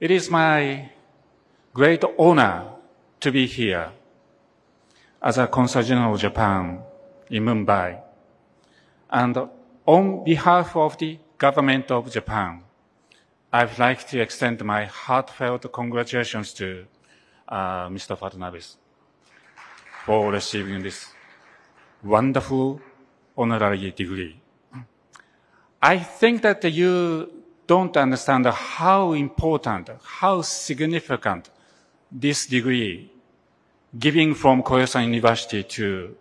It is my great honor to be here as a Consul General of Japan in Mumbai. And on behalf of the government of Japan, I'd like to extend my heartfelt congratulations to uh, Mr. Fadnavis for receiving this wonderful honorary degree. I think that you don't understand how important, how significant this degree giving from Koyasan University to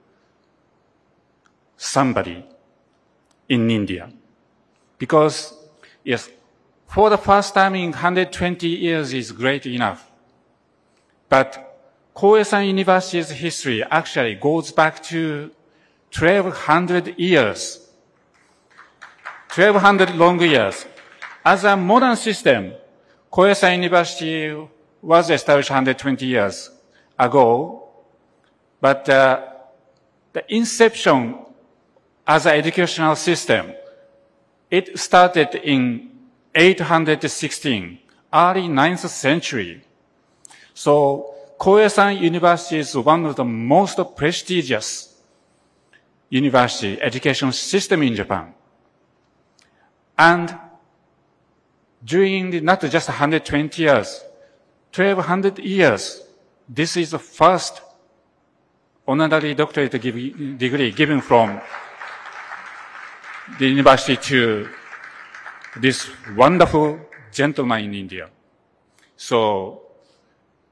somebody in India. Because, yes, for the first time in 120 years is great enough. But Koyasan University's history actually goes back to 1200 years. 1200 long years. As a modern system, Koyasan University was established 120 years ago, but uh, the inception as an educational system, it started in 816, early 9th century. So Koyasan University is one of the most prestigious university education system in Japan. And during the, not just 120 years, 1200 years, this is the first honorary doctorate degree given from the university to this wonderful gentleman in India. So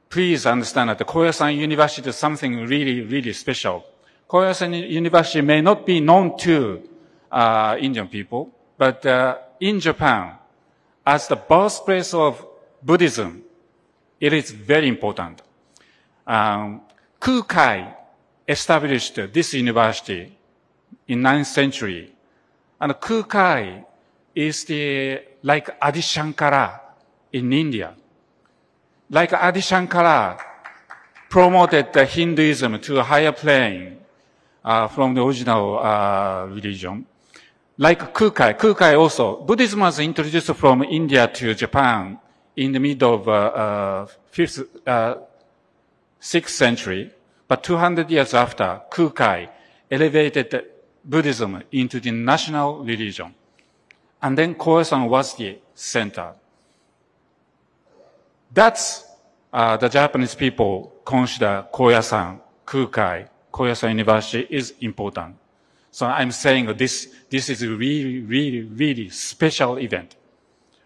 please understand that the Koyasan University is something really, really special. Koyasan University may not be known to uh, Indian people, but uh, in Japan, as the birthplace of Buddhism, it is very important. Um, Kukai established this university in 9th century. And Kukai is the, like Adi Shankara in India. Like Adi Shankara promoted the Hinduism to a higher plane uh, from the original uh, religion. Like Kukai, Kukai also, Buddhism was introduced from India to Japan in the middle of uh, uh, fifth, uh, sixth century, but 200 years after, Kukai elevated Buddhism into the national religion. And then Koyasan was the center. That's uh, the Japanese people consider Koyasan, Kukai, Koyasan University is important. So I'm saying this, this is a really, really, really special event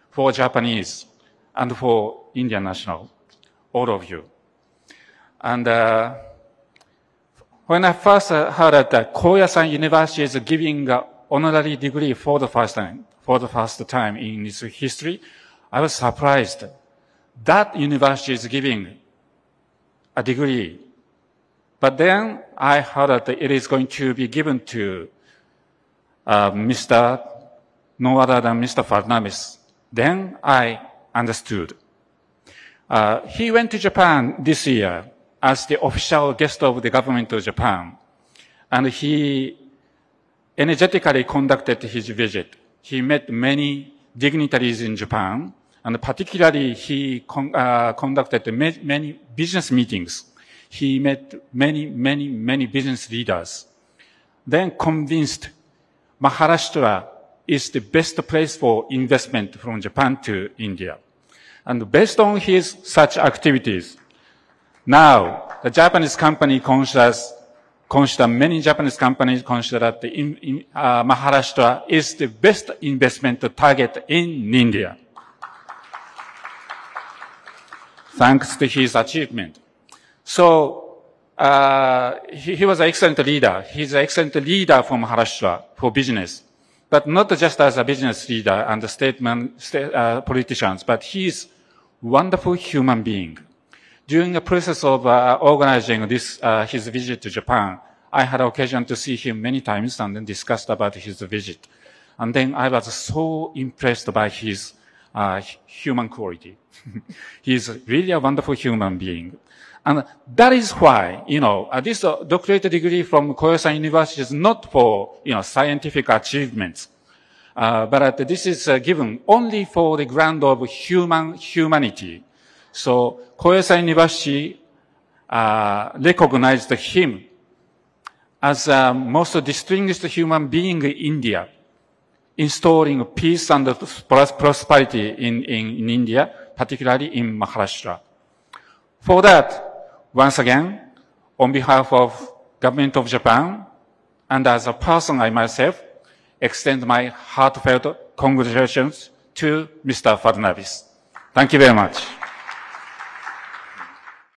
for Japanese and for Indian national, all of you. And uh, when I first uh, heard that uh, Koyasan University is giving an honorary degree for the first time, for the first time in its history, I was surprised. That university is giving a degree. But then I heard that it is going to be given to uh, Mr. no other than Mr. Fadnavis. Then I understood. Uh, he went to Japan this year as the official guest of the government of Japan. And he energetically conducted his visit. He met many dignitaries in Japan, and particularly he con uh, conducted many business meetings. He met many, many, many business leaders. Then convinced Maharashtra is the best place for investment from Japan to India. And based on his such activities, now, the Japanese company considers, consider many Japanese companies consider that in, in, uh, Maharashtra is the best investment target in India. Thanks to his achievement. So, uh, he, he, was an excellent leader. He's an excellent leader from Maharashtra for business. But not just as a business leader and a statement, state, uh, politicians, but he's wonderful human being. During the process of uh, organizing this, uh, his visit to Japan, I had occasion to see him many times and then discussed about his visit. And then I was so impressed by his uh, human quality. He's really a wonderful human being. And that is why, you know, uh, this uh, doctorate degree from Koyasan University is not for, you know, scientific achievements, Uh, but uh, this is uh, given only for the ground of human humanity. So Koyasan University uh, recognized him as the most distinguished human being in India, installing peace and prosperity in, in, in India, particularly in Maharashtra. For that, once again, on behalf of government of Japan, and as a person I myself, extend my heartfelt congratulations to Mr. Fadnavis. Thank you very much.